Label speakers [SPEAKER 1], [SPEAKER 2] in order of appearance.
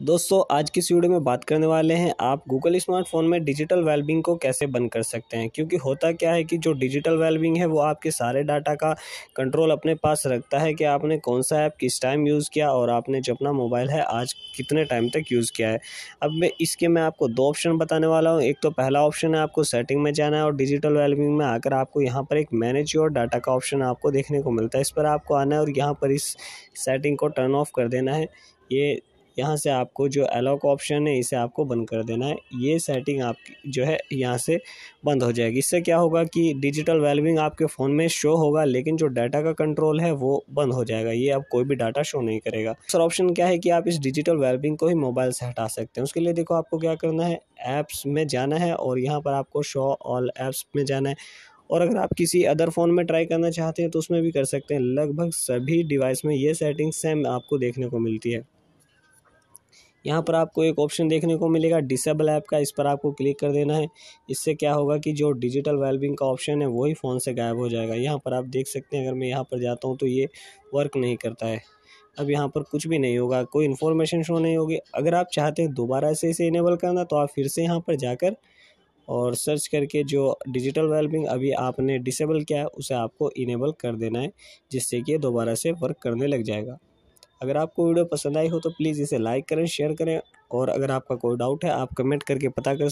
[SPEAKER 1] दोस्तों, आज की इस वीडियो में बात करने वाले हैं आप गूगल स्मार्टफ़ोन में डिजिटल वेलबिंग को कैसे बंद कर सकते हैं? क्योंकि होता क्या है कि जो डिजिटल वेलबिंग है, वो आपके सारे डाटा का कंट्रोल अपने पास रखता है कि आपने कौन सा ऐप किस टाइम यूज़ किया और आपने जो अपना मोबाइल है, आज कितने टाइम तक यूज़ किया है। अब मैं, इसके मैं आपको दो ऑप्शन बताने वाला हूँ। एक तो पहला ऑप्शन है आपको सेटिंग में जाना है और डिजिटल वेलबिंग में आकर आपको यहाँ पर एक मैनेज योर डाटा का ऑप्शन आपको देखने को मिलता है। इस पर आपको आना है और यहाँ पर इस सेटिंग को टर्न ऑफ़ कर देना है। ये यहाँ से आपको जो अलाउ का ऑप्शन है, इसे आपको बंद कर देना है। ये सेटिंग आपकी जो है, यहाँ से बंद हो जाएगी। इससे क्या होगा कि डिजिटल वेलबिंग आपके फ़ोन में शो होगा, लेकिन जो डाटा का कंट्रोल है, वो बंद हो जाएगा। ये अब कोई भी डाटा शो नहीं करेगा। दूसरा ऑप्शन क्या है कि आप इस डिजिटल वेलबिंग को ही मोबाइल से हटा सकते हैं। उसके लिए देखो आपको क्या करना है ऐप्स में जाना है और यहाँ पर आपको शो ऑल ऐप्स में जाना है। और अगर आप किसी अदर फ़ोन में ट्राई करना चाहते हैं तो उसमें भी कर सकते हैं। लगभग सभी डिवाइस में ये सेटिंग सेम आपको देखने को मिलती है। यहाँ पर आपको एक ऑप्शन देखने को मिलेगा डिसेबल ऐप का, इस पर आपको क्लिक कर देना है। इससे क्या होगा कि जो डिजिटल वेलबिंग का ऑप्शन है, वही फ़ोन से गायब हो जाएगा। यहाँ पर आप देख सकते हैं, अगर मैं यहाँ पर जाता हूँ तो ये वर्क नहीं करता है। अब यहाँ पर कुछ भी नहीं होगा, कोई इन्फॉर्मेशन शो नहीं होगी। अगर आप चाहते हैं दोबारा से इसे इनेबल करना तो आप फिर से यहाँ पर जाकर और सर्च करके जो डिजिटल वेलबिंग अभी आपने डिसेबल किया है, उसे आपको इनेबल कर देना है, जिससे कि दोबारा से वर्क करने लग जाएगा। अगर आपको वीडियो पसंद आई हो तो प्लीज़ इसे लाइक करें, शेयर करें और अगर आपका कोई डाउट है, आप कमेंट करके पता कर